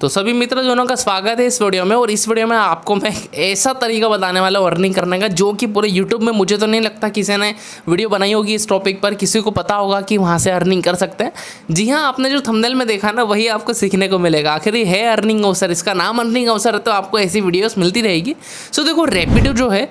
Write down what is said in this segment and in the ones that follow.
तो सभी मित्र दोनों का स्वागत है इस वीडियो में और इस वीडियो में आपको मैं ऐसा तरीका बताने वाला हूँ अर्निंग करने का, जो कि पूरे यूट्यूब में मुझे तो नहीं लगता किसी ने वीडियो बनाई होगी इस टॉपिक पर। किसी को पता होगा कि वहाँ से अर्निंग कर सकते हैं। जी हाँ आपने जो थंबनेल में देखा ना, वही आपको सीखने को मिलेगा। आखिर ये है अर्निंग अवसर, इसका नाम अर्निंग अवसर है तो आपको ऐसी वीडियोज़ मिलती रहेगी। सो देखो रेपिडो जो है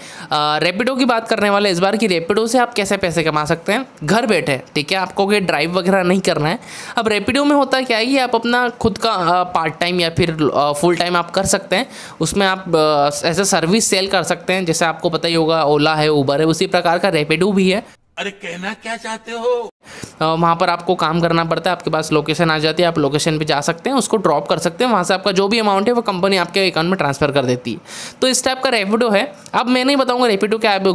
रेपिडो की बात करने वाले इस बार की रेपिडो से आप कैसे पैसे कमा सकते हैं? घर बैठे, ठीक है? आपको कोई ड्राइव वगैरह नहीं करना है। अब रेपिडो में होता क्या है कि आप अपना खुद का पार्ट टाइम या फिर फुल टाइम आप कर सकते हैं। उसमें आप ऐसे सर्विस सेल कर सकते हैं। जैसे आपको पता ही होगा ओला है उबर है उसी प्रकार का रेपिडो भी है। अरे कहना क्या चाहते हो? वहाँ पर आपको काम करना पड़ता है। आपके पास लोकेशन आ जाती है। आप लोकेशन पे जा सकते हैं उसको ड्रॉप कर सकते हैं। वहाँ से आपका जो भी अमाउंट है वो कंपनी आपके अकाउंट में ट्रांसफ़र कर देती है। तो इस टाइप का रेपिडो है। अब मैं नहीं बताऊँगा रेपिडो क्या आप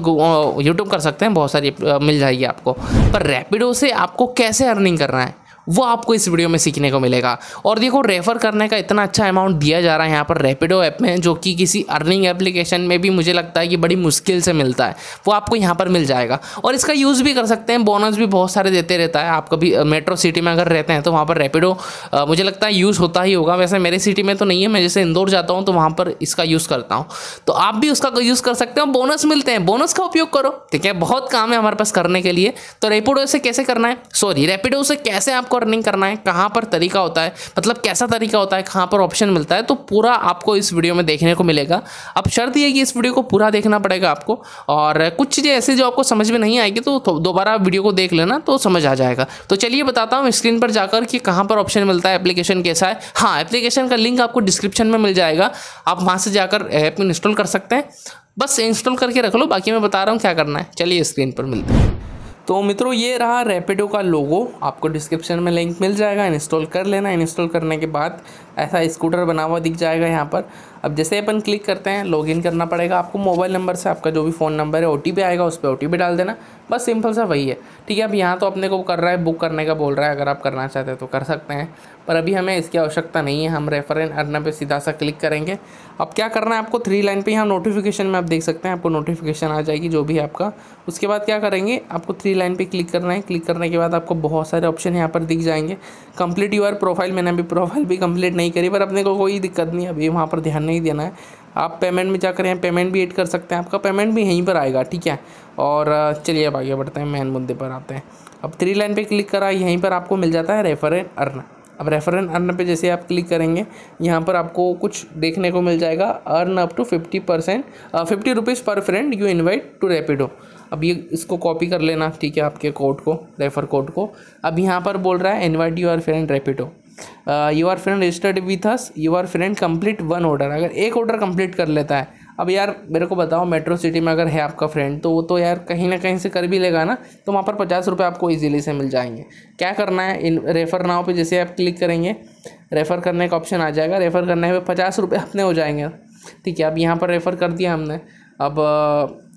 यूट्यूब कर सकते हैं। बहुत सारी मिल जाएगी आपको। पर रेपिडो से आपको कैसे अर्निंग करना है? वो आपको इस वीडियो में सीखने को मिलेगा। और देखो रेफ़र करने का इतना अच्छा अमाउंट दिया जा रहा है यहाँ पर रैपिडो ऐप में, जो कि किसी अर्निंग एप्लीकेशन में भी मुझे लगता है कि बड़ी मुश्किल से मिलता है। वो आपको यहाँ पर मिल जाएगा। और इसका यूज़ भी कर सकते हैं बोनस भी बहुत सारे देते रहता है। आप कभी मेट्रो सिटी में अगर रहते हैं तो वहाँ पर रेपिडो मुझे लगता है यूज़ होता ही होगा। वैसे मेरे सिटी में तो नहीं है, मैं जैसे इंदौर जाता हूँ तो वहाँ पर इसका यूज़ करता हूँ। तो आप भी उसका यूज़ कर सकते हो बोनस मिलते हैं। बोनस का उपयोग करो, ठीक है? बहुत काम है हमारे पास करने के लिए। तो रेपिडो से कैसे करना है? सॉरी रेपिडो से कैसे आपको अर्निंग करना है, कहाँ पर तरीका होता है मतलब कैसा तरीका होता है, कहाँ पर ऑप्शन मिलता है तो पूरा आपको इस वीडियो में देखने को मिलेगा। अब शर्त ये कि इस वीडियो को पूरा देखना पड़ेगा आपको, और कुछ चीज़ें ऐसी जो आपको समझ में नहीं आएगी तो दोबारा वीडियो को देख लेना तो समझ आ जाएगा। तो चलिए बताता हूँ स्क्रीन पर जाकर कि कहाँ पर ऑप्शन मिलता है एप्लीकेशन कैसा है। हाँ एप्लीकेशन का लिंक आपको डिस्क्रिप्शन में मिल जाएगा। आप वहाँ से जाकर ऐप इंस्टॉल कर सकते हैं। बस इंस्टॉल करके रख लो, बाकी मैं बता रहा हूँ क्या करना है। चलिए स्क्रीन पर मिलते हैं। तो मित्रों, ये रहा रैपिडो का लोगो आपको डिस्क्रिप्शन में लिंक मिल जाएगा। इंस्टॉल कर लेना। इंस्टॉल करने के बाद ऐसा स्कूटर बना हुआ दिख जाएगा यहाँ पर। अब जैसे अपन क्लिक करते हैं लॉगिन करना पड़ेगा आपको। मोबाइल नंबर से आपका जो भी फ़ोन नंबर है ओटीपी आएगा, उस पर ओ डाल देना। बस सिंपल सा वही है। ठीक है, अब यहाँ तो अपने को कर रहा है बुक करने का बोल रहा है, अगर आप करना चाहते हैं तो कर सकते हैं। पर अभी हमें इसकी आवश्यकता नहीं है, हम रेफरेंस अर्ना पे सीधा सा क्लिक करेंगे। अब क्या करना है आपको? थ्री लाइन पे यहाँ नोटिफिकेशन में आप देख सकते हैं, आपको नोटिफिकेशन आ जाएगी जो भी आपका। उसके बाद क्या करेंगे? आपको थ्री लाइन पे क्लिक करना है। क्लिक करने के बाद आपको बहुत सारे ऑप्शन यहाँ पर दिख जाएँगे। कंप्लीट यूर प्रोफ़ाइल मैंने अभी प्रोफ़ाइल भी कंप्लीट नहीं करी, पर अपने को कोई दिक्कत नहीं अभी वहाँ पर ध्यान नहीं देना है। आप पेमेंट में जाकर यहाँ पेमेंट भी एड कर सकते हैं। आपका पेमेंट भी यहीं पर आएगा, ठीक है? और चलिए अब आगे बढ़ते हैं मेन मुद्दे पर आते हैं। अब थ्री लाइन पे क्लिक करा, यहीं पर आपको मिल जाता है रेफर एंड अर्न अब रेफर एंड अर्न पे जैसे आप क्लिक करेंगे, यहाँ पर आपको कुछ देखने को मिल जाएगा earn up to fifty percent fifty rupees per friend you invite to Rapido अब ये, इसको कॉपी कर लेना, ठीक है, आपके कोड को रेफर कोड को। अब यहाँ पर बोल रहा है invite your friend Rapido your friend registered with us your friend complete one order अगर एक ऑर्डर कंप्लीट कर लेता है। अब यार, मेरे को बताओ मेट्रो सिटी में अगर है आपका फ्रेंड तो वो तो यार कहीं ना कहीं से कर भी लेगा ना। तो वहाँ पर पचास रुपये आपको इजीली से मिल जाएँगे। क्या करना है? इन रेफ़र नाव पे जैसे आप क्लिक करेंगे रेफ़र करने का ऑप्शन आ जाएगा। रेफ़र करने में पचास रुपये अपने हो जाएँगे। ठीक है, अब यहाँ पर रेफ़र कर दिया हमने। अब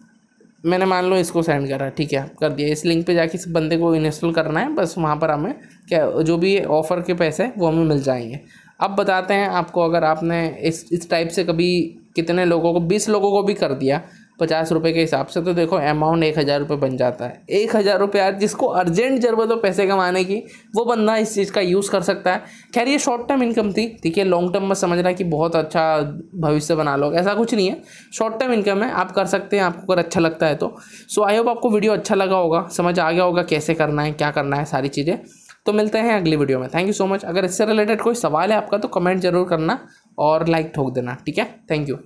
मैंने मान लो इसको सेंड करा, ठीक है? कर दिया। इस लिंक पे जाके इस बंदे को इंस्टॉल करना है, बस वहाँ पर हमें क्या, जो भी ऑफ़र के पैसे हैं, वो हमें मिल जाएँगे। अब बताते हैं आपको, अगर आपने इस इस टाइप से कभी कितने लोगों को, बीस लोगों को भी कर दिया पचास रुपये के हिसाब से तो देखो अमाउंट एक हज़ार रुपये बन जाता है। एक हज़ार रुपये यार, जिसको अर्जेंट ज़रूरत हो पैसे कमाने की, वो बंदा इस चीज़ का यूज़ कर सकता है। खैर, ये शॉर्ट टर्म इनकम थी। ठीक है लॉन्ग टर्म में समझना कि बहुत अच्छा भविष्य बना लो ऐसा कुछ नहीं है। शॉर्ट टर्म इनकम है, आप कर सकते हैं, आपको अगर अच्छा लगता है तो। सो आई होप आपको वीडियो अच्छा लगा होगा, समझ आ गया होगा कैसे करना है, क्या करना है, सारी चीज़ें। तो मिलते हैं अगली वीडियो में। थैंक यू सो मच अगर इससे रिलेटेड कोई सवाल है आपका तो कमेंट ज़रूर करना और लाइक ठोक देना। ठीक है? Thank you